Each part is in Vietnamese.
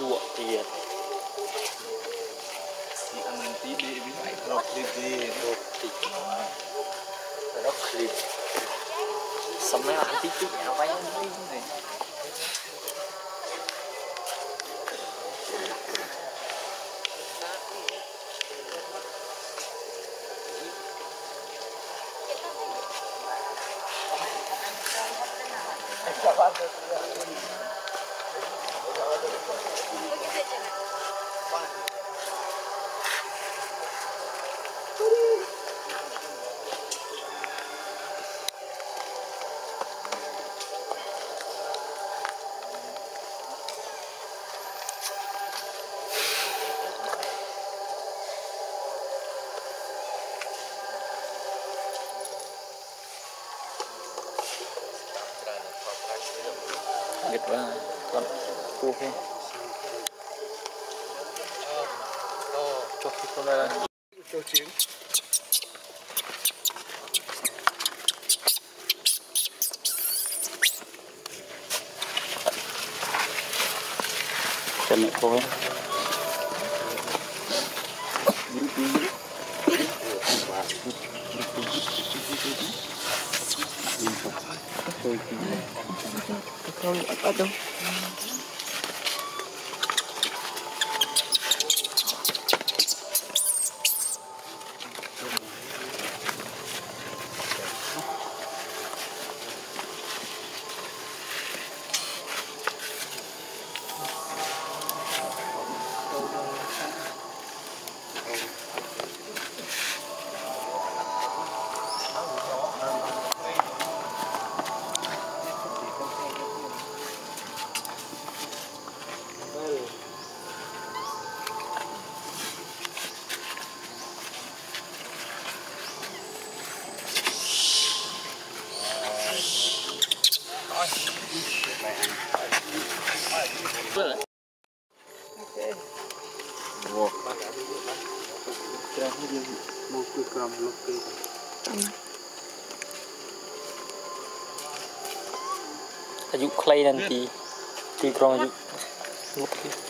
chua thiệt ờ, ăn tí đi với mày rộp đi đi rộp thì nó clip xong mấy anh tí chút nhà váy này Quá Con cua không. Cho con này cho chiến. Cho mẹ cô ấy. Ở ចាស់យើងមកគឺក្រំលុបគេអាយុខ្លីណាស់ទីទីក្រុងអាយុលុបគេ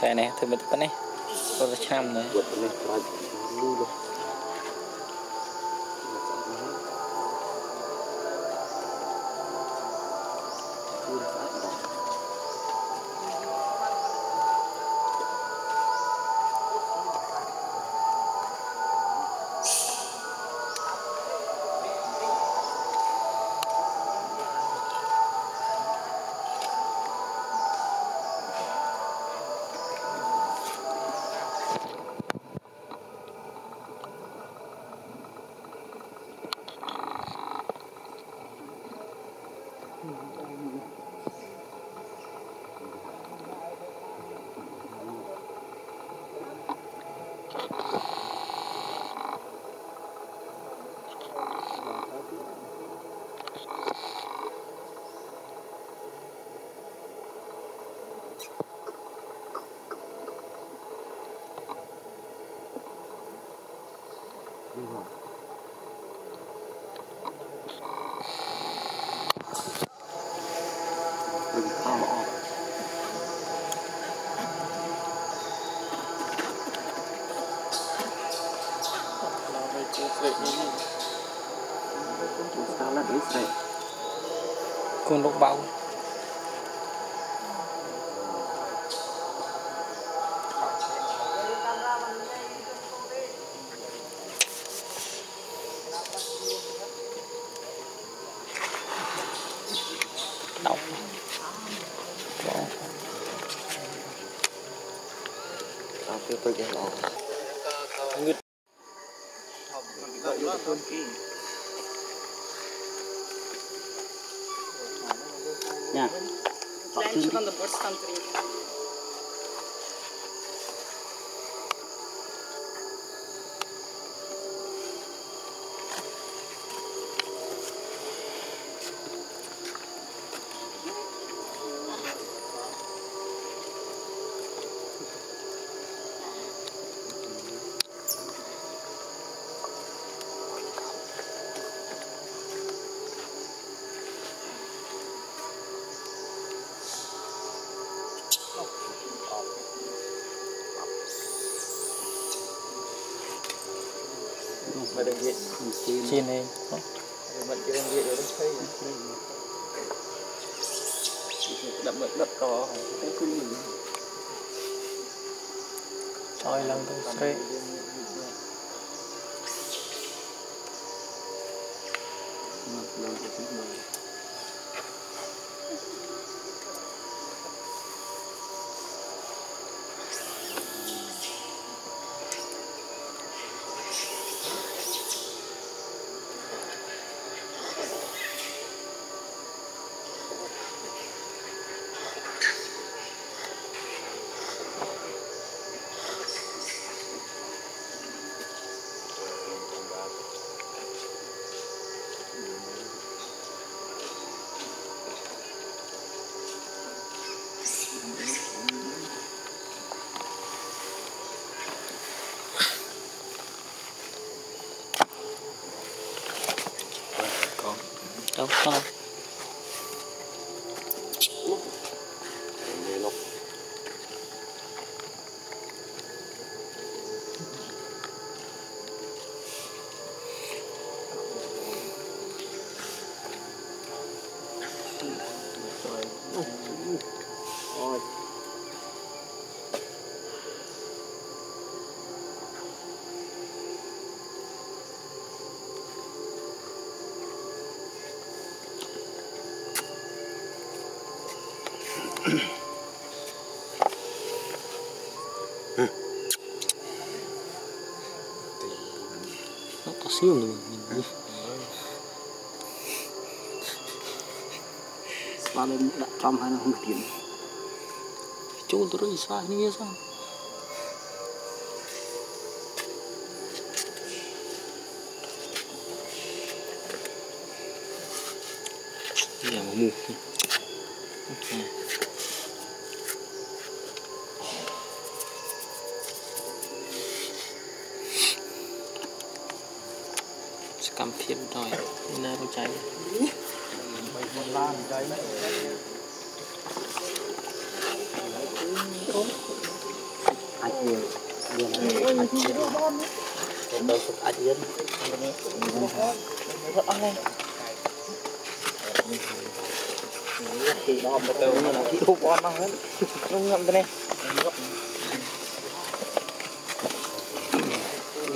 តែនេះធ្វើមិនប៉ុណ្ណេះគាត់ឆ្នាំនេះគាត់ប៉ុណ្ណេះប្រាច់លូល con lúc bao đau. Hãy subscribe cho kênh Ghiền Gracias. Ja. Kleintje van de borst gaan drinken. Xin trên này mình cái đừng vậy rồi thấy đậm đậm đất có. Cái cứ nhìn soi lần của chúng đâu nó có xíu nữa Ba lên đã trăm hai nó không tiền chú tôi rất xa rồi nên con trai Ai nhiều Điền Ai nhiều Còn đâu phục ai yên thì đó một đầu là cái hộp on nó hết nó ngậm cái này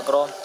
огромное.